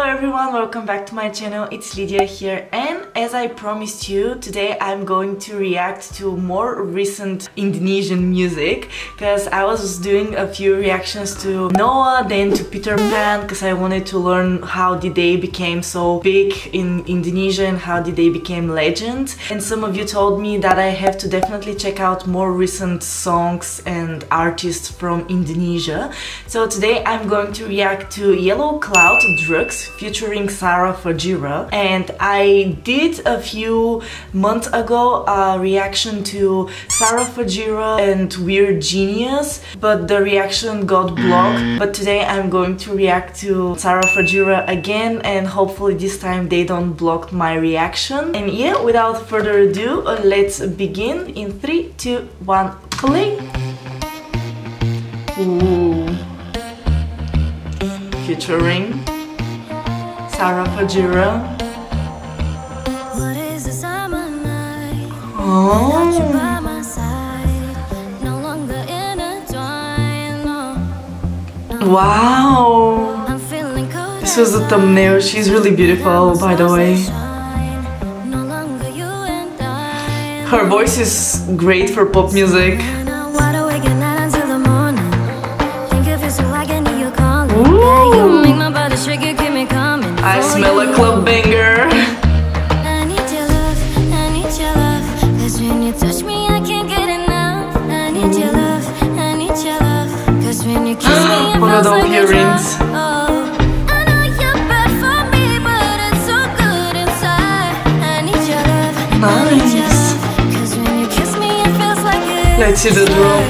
welcome back to my channel, it's Lydia here. And as I promised you, today I'm going to react to more recent Indonesian music because I was doing a few reactions to Noah, then to Peter Pan because I wanted to learn how did they became so big in Indonesia and how did they became legends and some of you told me that I have to definitely check out more recent songs and artists from Indonesia. So today I'm going to react to Yellow Claw Drugs featuring Sara Fajira. And I did a few months ago a reaction to Sara Fajira and Weird Genius but the reaction got blocked. Mm. But today I'm going to react to Sara Fajira again and hopefully this time they don't block my reaction. And yeah without further ado uh, let's begin in 3 2 1 play. Ooh. featuring Sara Fajira. Oh. Wow! This was the thumbnail. She's really beautiful, by the way. Her voice is great for pop music. Me, it feels like it. Let's see the drum.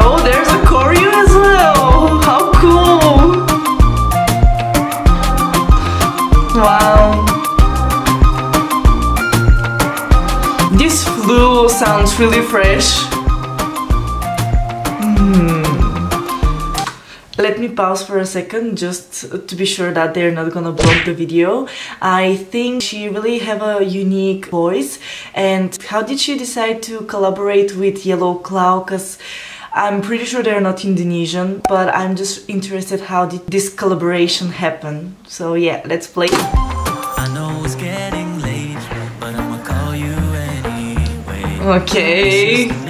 Oh, there's a choreo as well. How cool. Wow. This flute sounds really fresh. Let me pause for a second just to be sure that they're not gonna block the video. I think she really have a unique voice and how did she decide to collaborate with Yellow Claw? Cause I'm pretty sure they're not Indonesian, but I'm just interested how did this collaboration happen. So yeah, let's play. Late, anyway. Okay.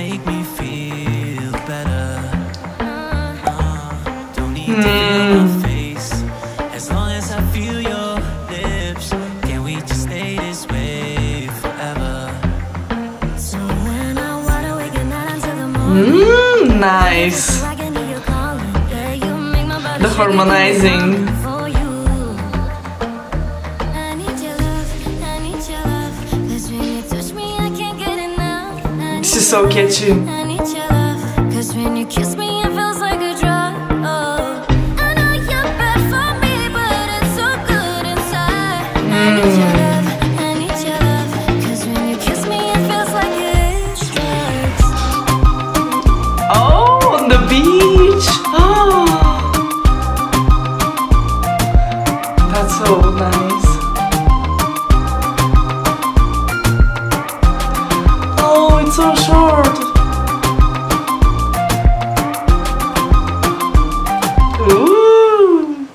Mmm, nice. The harmonizing. This is so catchy. So short. Ooh.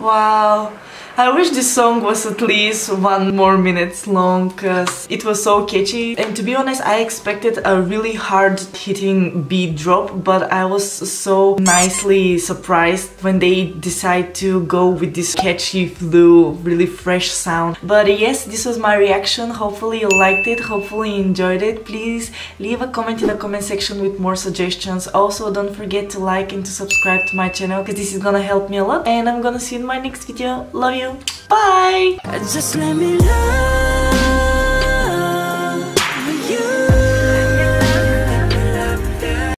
Wow. I wish this song was at least one more minutes long because it was so catchy. And to be honest I expected a really hard hitting beat drop but I was so nicely surprised when they decide to go with this catchy flu really fresh sound. But yes this was my reaction. Hopefully you liked it. Hopefully you enjoyed it. Please leave a comment in the comment section with more suggestions. Also don't forget to like and to subscribe to my channel because this is gonna help me a lot. And I'm gonna see you in my next video. Love you Bye! Just let me love